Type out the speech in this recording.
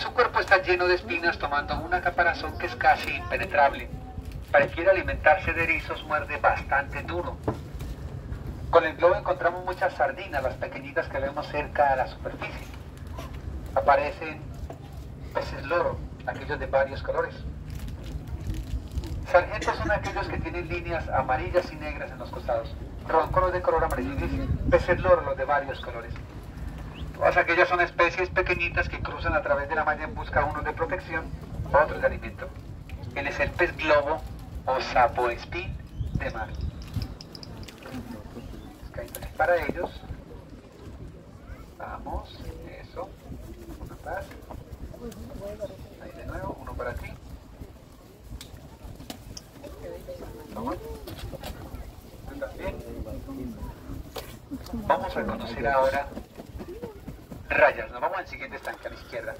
Su cuerpo está lleno de espinas tomando una caparazón que es casi impenetrable. Pareciera alimentarse de erizos, muerde bastante duro. Con el globo encontramos muchas sardinas, las pequeñitas que vemos cerca a la superficie. Aparecen peces loro, aquellos de varios colores. Sargentos son aquellos que tienen líneas amarillas y negras en los costados. Roncoros de color amarillo y peces loro los de varios colores. Todas aquellas son especies pequeñitas que cruzan a través de la malla en busca unos de protección, otros de alimento. Él es el pez globo o sapo espín de mar. Para ellos, vamos, eso, uno más, ahí de nuevo, uno para ti. Vamos. Vamos a conocer ahora rayas. Nos vamos al siguiente estanque a la izquierda.